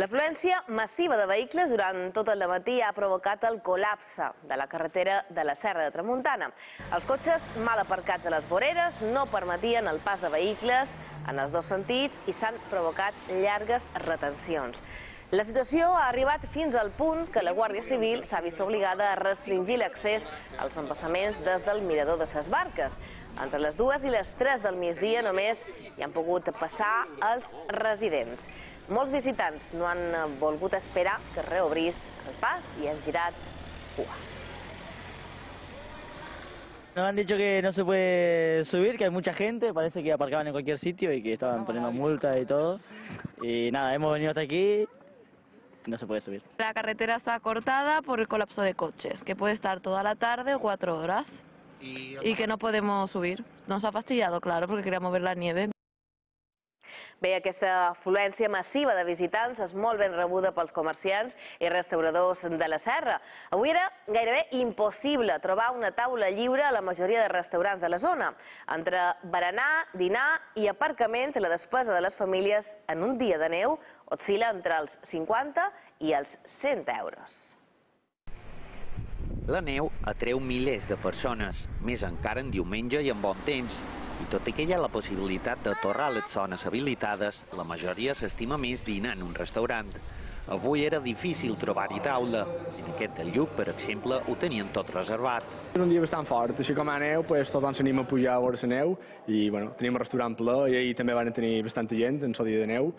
L'afluència massiva de vehicles durant tot el matí ha provocat el col·lapse de la carretera de la Serra de Tramuntana. Els cotxes mal aparcats a les voreres no permetien el pas de vehicles en els dos sentits i s'han provocat llargues retencions. La situació ha arribat fins al punt que la Guàrdia Civil s'ha vist obligada a restringir l'accés als embassaments des del mirador de ses barques. Entre les dues i les tres del migdia només hi han pogut passar els residents. Molts visitants no han volgut esperar que reobrís el pas i han girat cua. Nos han dicho que no se puede subir, que hay mucha gente, parece que aparcaban en cualquier sitio y que estaban poniendo multas y todo. Y nada, hemos venido hasta aquí, no se puede subir. La carretera está cortada por el colapso de coches, que puede estar toda la tarde o cuatro horas. Y, que no podemos subir. Nos ha fastidiado, claro, porque queríamos ver la nieve. Bé, aquesta afluència massiva de visitants és molt ben rebuda pels comerciants i restauradors de la serra. Avui era gairebé impossible trobar una taula lliure a la majoria de restaurants de la zona. Entre berenar, dinar i aparcament, la despesa de les famílies en un dia de neu oscil·la entre els 50 i els 100 euros. La neu atreu milers de persones, més encara en diumenge i en bon temps. I tot i que hi ha la possibilitat de torrar les zones habilitades, la majoria s'estima més dinar en un restaurant. Avui era difícil trobar-hi taula. En aquest del Lluc, per exemple, ho tenien tot reservat. És un dia bastant fort, així com a neu, pues, tothom s'anima a pujar a veure la neu i bueno, tenim un restaurant ple i ahir també van tenir bastanta gent en el dia de neu.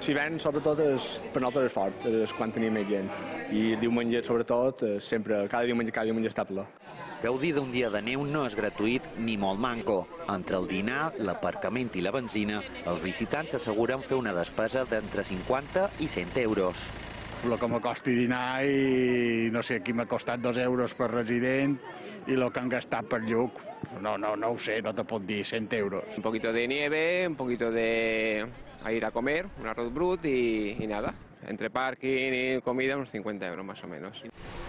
Si ven, sobretot, és, per nosaltres és fort, és quan tenim més gent. I diumenge, sobretot, sempre, cada diumenge, cada diumenge està ple. Gaudir d'un dia de neu no és gratuït ni molt manco. Entre el dinar, l'aparcament i la benzina, els visitants asseguren fer una despesa d'entre 50 i 100 euros. El que me costi dinar i no sé, aquí m'ha costat dos euros per resident i el que han gastat per lluc, no, no, no ho sé, no te pot dir, 100 euros. Un poquito de nieve, un poquito de a ir a comer, un arroz brut y, y nada. Entre parking i comida, uns 50 euros, més o menys.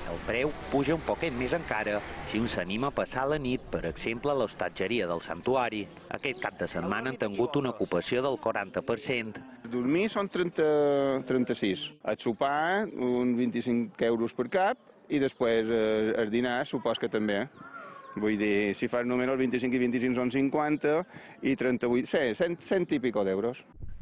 El preu puja un poquet més encara si un s'anima a passar la nit, per exemple, a l'hostatgeria del santuari. Aquest cap de setmana han tingut una ocupació del 40%. Dormir són 30, 36. El sopar, un 25 euros per cap, i després eh, el dinar, supos que també. Vull dir, si fas números, 25 i 25 són 50 i 38, sí, 100, 100 i pico d'euros.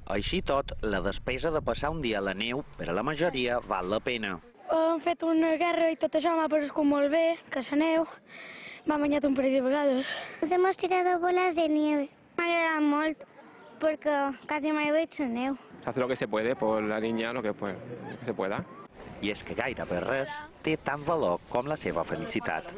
Així tot, la despesa de passar un dia a la neu, per a la majoria, val la pena. Hem fet una guerra i tot això m'ha paregut molt bé, que la neu m'ha banyat un parell de vegades. Nos hemos tirado bolas de nieve. M'ha agradat molt perquè quasi mai veig la neu. Hace lo que se puede por la niña, lo que, pues, que se pueda. I és que gairebé res té tant valor com la seva felicitat.